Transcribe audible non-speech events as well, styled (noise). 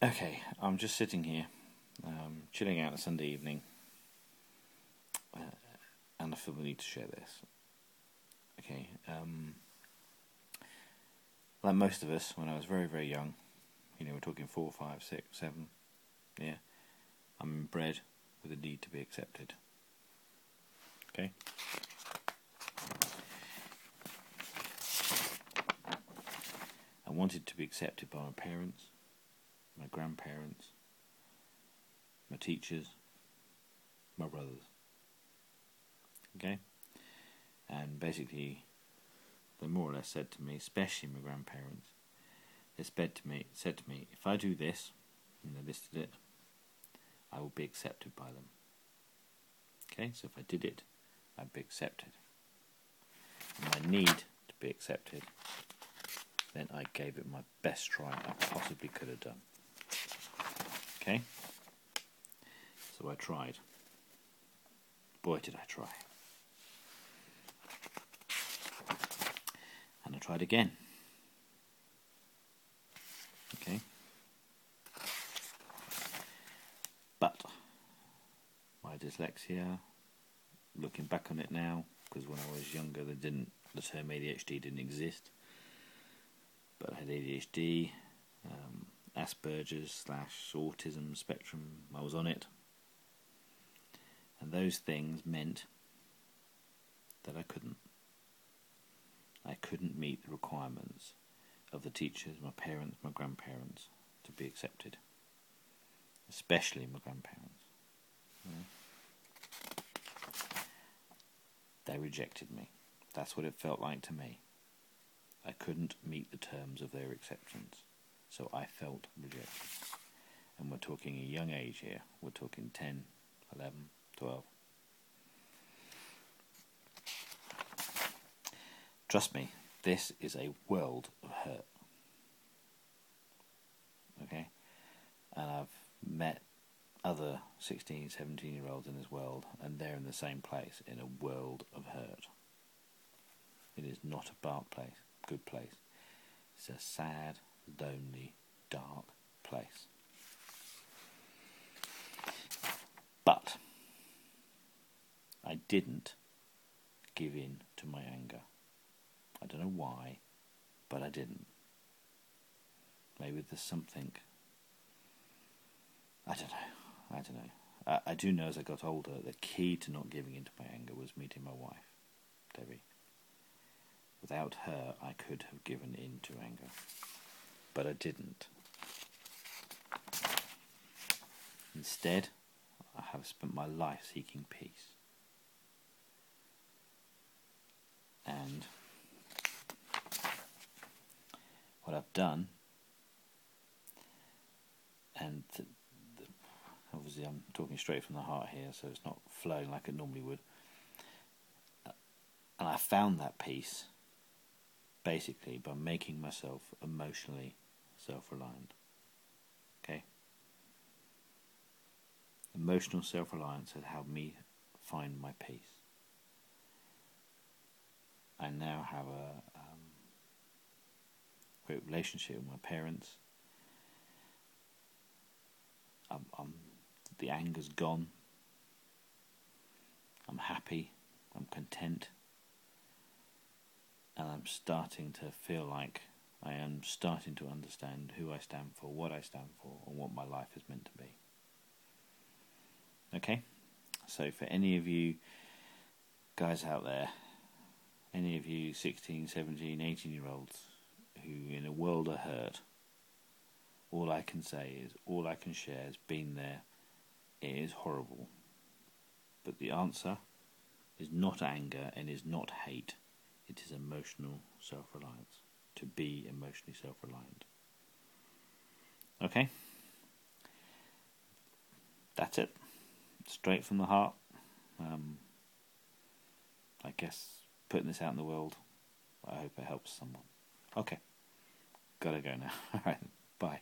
Okay, I'm just sitting here, um, chilling out a Sunday evening, uh, and I feel the need to share this. Okay, um, like most of us, when I was very, very young, you know, we're talking four, five, six, seven, yeah, I'm bred with a need to be accepted. Okay? I wanted to be accepted by my parents my grandparents, my teachers, my brothers. Okay? And basically, they more or less said to me, especially my grandparents, they said to me, said to me, if I do this, and they listed it, I will be accepted by them. Okay, so if I did it, I'd be accepted. And my need to be accepted, then I gave it my best try I possibly could have done. Okay? So I tried. Boy, did I try. And I tried again. Okay? But my dyslexia, looking back on it now, because when I was younger, the didn't the term ADHD didn't exist. But I had ADHD. Asperger's slash autism spectrum. I was on it. And those things meant that I couldn't. I couldn't meet the requirements of the teachers, my parents, my grandparents to be accepted. Especially my grandparents. They rejected me. That's what it felt like to me. I couldn't meet the terms of their acceptance. So I felt rejected. And we're talking a young age here. We're talking 10, 11, 12. Trust me, this is a world of hurt. Okay? And I've met other 16, 17 year olds in this world, and they're in the same place, in a world of hurt. It is not a bad place, good place. It's a sad, lonely, dark place. But I didn't give in to my anger. I don't know why, but I didn't. Maybe there's something. I don't know. I don't know. I, I do know as I got older, the key to not giving in to my anger was meeting my wife, Debbie. Without her, I could have given in to anger but I didn't. Instead, I have spent my life seeking peace. And what I've done, and obviously I'm talking straight from the heart here, so it's not flowing like it normally would. Uh, and I found that peace basically by making myself emotionally self reliant. Okay? Emotional self reliance has helped me find my peace. I now have a um, great relationship with my parents. I'm, I'm, the anger's gone. I'm happy. I'm content and I'm starting to feel like I am starting to understand who I stand for, what I stand for, and what my life is meant to be. Okay? So, for any of you guys out there, any of you 16, 17, 18 year olds who, in a world of hurt, all I can say is, all I can share has been there. It is horrible. But the answer is not anger and is not hate it is emotional self reliance. To be emotionally self reliant. Okay? That's it. Straight from the heart. Um, I guess putting this out in the world, I hope it helps someone. Okay. Gotta go now. (laughs) Alright, bye.